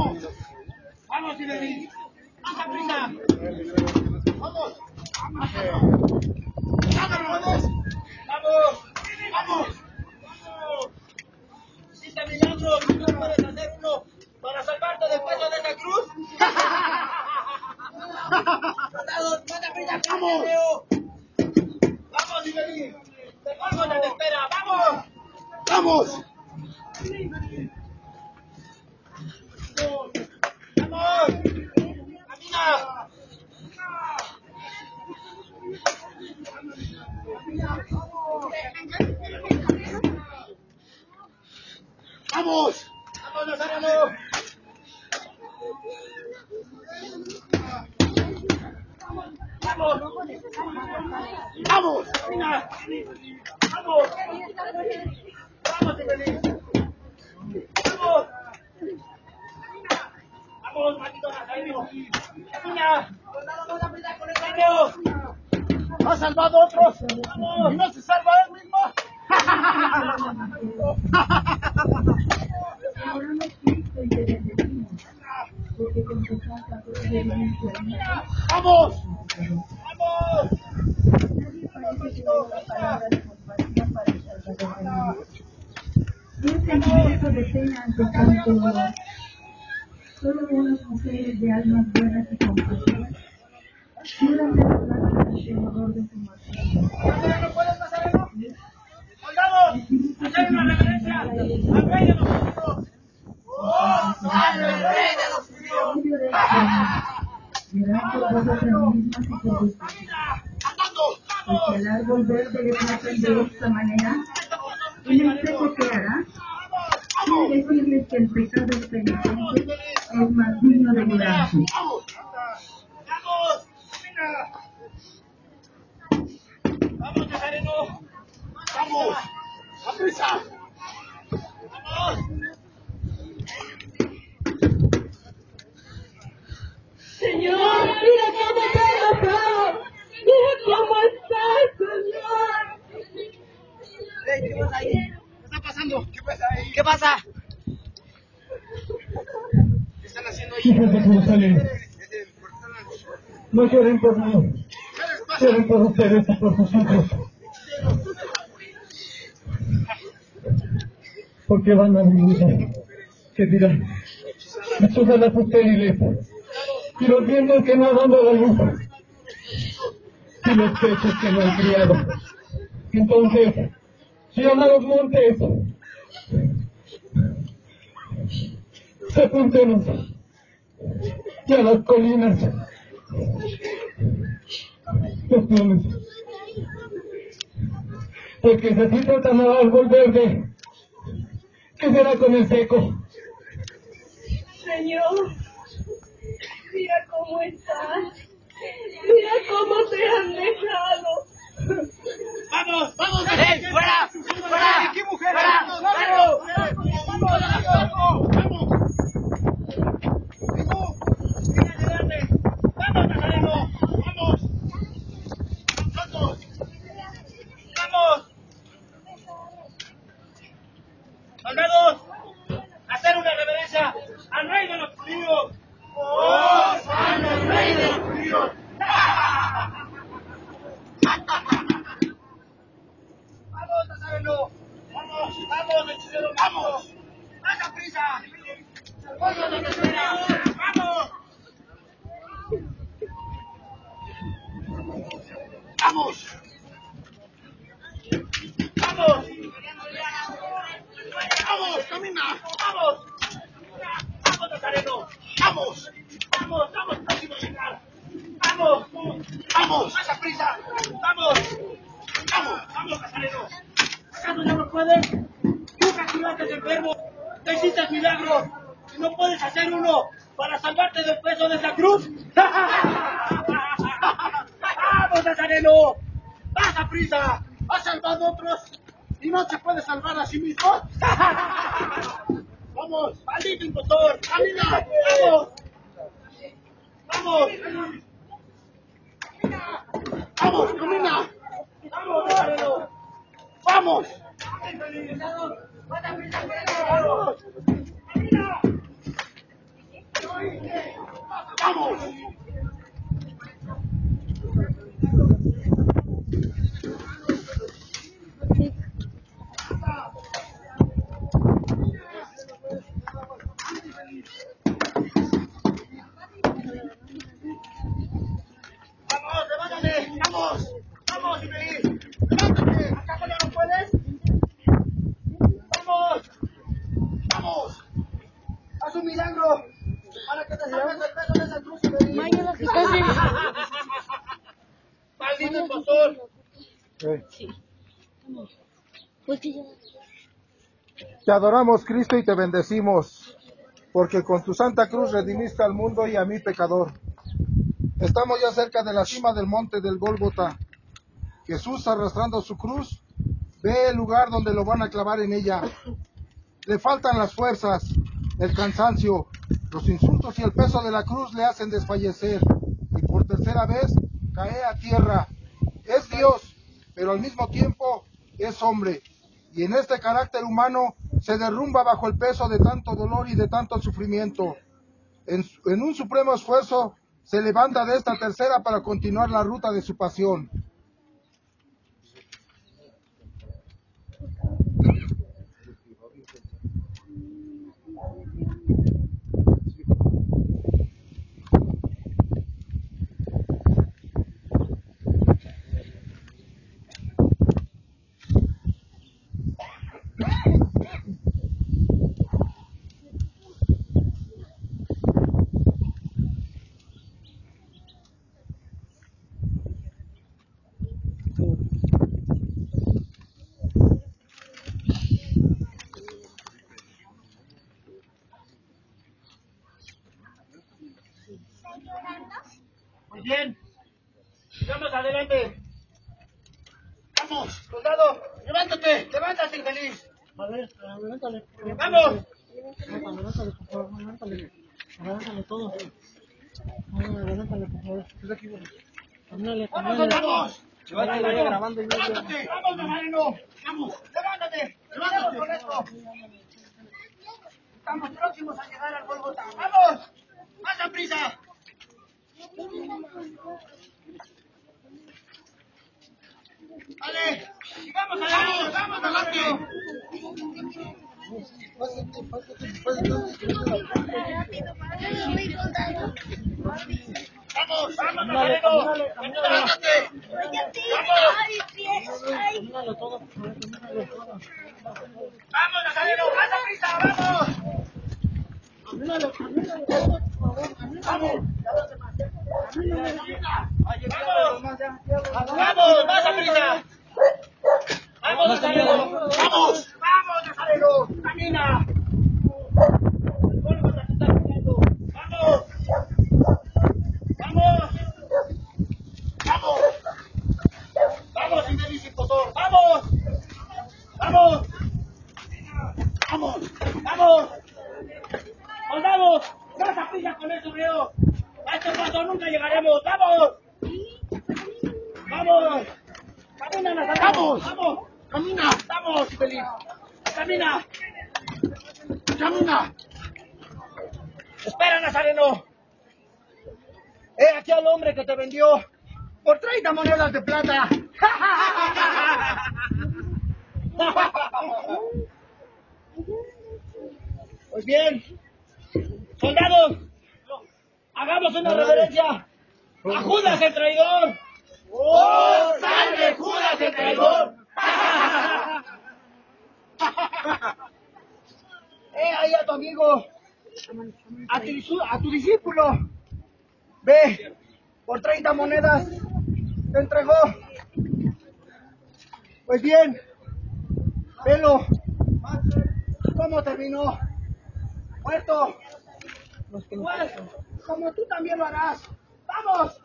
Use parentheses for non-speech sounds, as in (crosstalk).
Vamos. Vamos, Sibeli. Haz prisa. Vamos. Vamos. Vamos. Vamos. Vamos. Hiciste milagros. ¿No puedes hacer uno para salvarte del peso de esa cruz? ¡Soldados, manda prisa! ¡Vamos! ¡Vamos, Sibeli! ¡Te en la espera! ¡Vamos! ¡Vamos! ¡Vamos! ¡Vamos! ¡Vamos! ¡Vamos, Evelyn! ¡Vamos! ¡Vamos, maldito Nazareno! ¡Camina! ¡Vamos! ¡Ha salvado a otros! ¡Y no se salva él 10 centímetros de pena ante tanto dolor. Solo unas mujeres de almas buenas y compasivas curan de ante el de su matrimonio. ¡Soldados! Una reverencia! ¡Al rey de los judíos! ¡Oh, al rey de los judíos! Gracias por vuestras mismas y por vuestras. Porque el árbol verde que tratan de esta manera ¡Vamos! ¡Vamos! ¡Venga! ¡Vamos, Nazareno! ¡Vamos! ¡A prisa! ¡Vamos! Señor, mira cómo te he dejado. Mira cómo estás, Señor. ¿Qué pasa ahí? ¿Qué está pasando? ¿Qué pasa ahí? ¿Qué pasa? ¿Qué están haciendo ahí? Hijos de Jerusalén, no lloren por mí, lloren por ustedes y por sus hijos. Porque van a vivir, que dirán, sus alas estériles, y los vientos que no dan la luz, y los pechos que no han criado. Entonces, llama a los montes, sepúltenos, y a las colinas, los plumes. Porque si así tratan al árbol verde, ¿qué será con el seco? Señor, mira cómo estás. Mira cómo te han dejado. ¡Vamos! ¡Vamos! ¡Eh! ¡Fuera! ¡Fuera! ¿Qué mujer? ¡Fuera! ¡Vamos! ¡Vamos! ¡Vamos! ¡Vamos, Nazareno! ¡Vamos! ¡Vamos! ¡Vamos! ¡Soldados! ¡Hacer una reverencia al rey de los judíos! ¡Oh, al rey de los judíos! ¡Vamos, Nazareno! ¡Vamos! ¡Vamos, hechicero! ¡Vamos! ¡Haga prisa! ¡Vamos, donde espera! ¡Vamos! ¡Vamos! ¡Vamos! ¡Vamos! ¡Camina! ¡Vamos! ¡Vamos, Nazareno! ¡Vamos! ¡Vamos! ¡Vamos! ¡Próximo a llegar! ¡Vamos! ¡Vamos! ¡Haga prisa! ¡Vamos! ¡Vamos! ¡Vamos, Nazareno! ¿Acaso ya no puedes? Tú curaste enfermo, te hiciste milagros y no puedes hacer uno para salvarte del peso de esa cruz. (laughs) ¡Vamos, Nazareno! ¡Vas a prisa! ¡Has salvado a otros y no se puede salvar a sí mismo! (laughs) ¡Vamos! ¡Maldito impostor! ¡Camina! ¡Vamos! ¡Vamos! ¡Vamos, camina! ¡Vamos, Nazareno! ¡Vamos! ¡Vamos! ¡Camina! ¡Vamos! ¡Vamos, levántate! ¡Vamos! ¡Vamos, infeliz! ¡Levántate! ¿Acaso ya no puedes? ¡Vamos! ¡Vamos! ¡Haz un milagro! Para que te salgas el peso de esa cruz, infeliz. ¡Maldito pastor! Pues que ya. Te adoramos, Cristo, y te bendecimos, porque con tu santa cruz redimiste al mundo y a mí pecador. Estamos ya cerca de la cima del monte del Gólgota. Jesús, arrastrando su cruz, ve el lugar donde lo van a clavar en ella. Le faltan las fuerzas, el cansancio, los insultos y el peso de la cruz le hacen desfallecer. Y por tercera vez cae a tierra. Es Dios, pero al mismo tiempo es hombre. Y en este carácter humano se derrumba bajo el peso de tanto dolor y de tanto sufrimiento. En, en un supremo esfuerzo se levanta de esta tercera para continuar la ruta de su pasión. Muy bien. Vamos adelante. Vamos, soldado. Levántate. Infeliz. A ver, levántale. Vamos. Levántale, levántale, por favor, levántale. Levántale todo. Levántale, por favor. Camínale, Vamos, soldados. Levántate, vaya grabando. Levántate. Vamos. Vamos. Levántate. Levántate con esto. Estamos próximos a llegar al Golgota. ¡Vamos! ¡Más a prisa! ¡Vale! ¡Vamos adelante! ¡Vamos adelante! ¡Vamos! ¡Vamos, Nazareno! ¡Levántate! Camínale todo, por favor, camínale todo. ¡Vamos, Nazareno! ¡Más a prisa! ¡Vamos! Camínale, camínale todo, por favor, camínale. ¡Vamos! ¡Vamos! ¡Más a prisa! ¡Vamos, Nazareno! ¡Vamos! ¡Vamos, Nazareno! ¡Camina! El Gólgota se está acercando. ¡Vamos! ¡Vamos! ¡Vamos! ¡Vamos, infeliz impostor! ¡Vamos! ¡Vamos! ¡Vamos! ¡Vamos! ¡Soldados! ¡Más a prisa con eso, veo! ¡A este paso nunca llegaremos! ¡Vamos! ¡Vamos! ¡Camina, Nazareno! ¡Vamos! ¡Vamos! ¡Camina! ¡Vamos, feliz! ¡Camina! ¡Camina! ¡Espera, Nazareno! ¡He aquí al hombre que te vendió por 30 monedas de plata! (laughs) Pues bien, soldados, hagamos una reverencia a Judas el traidor. ¡Oh, salve Judas el traidor! Eh, ahí a tu amigo, a tu, a tu discípulo. Ve, por 30 monedas te entregó. Pues bien, velo. ¿Cómo terminó? Muerto. Pues, como tú también lo harás. ¡Vamos!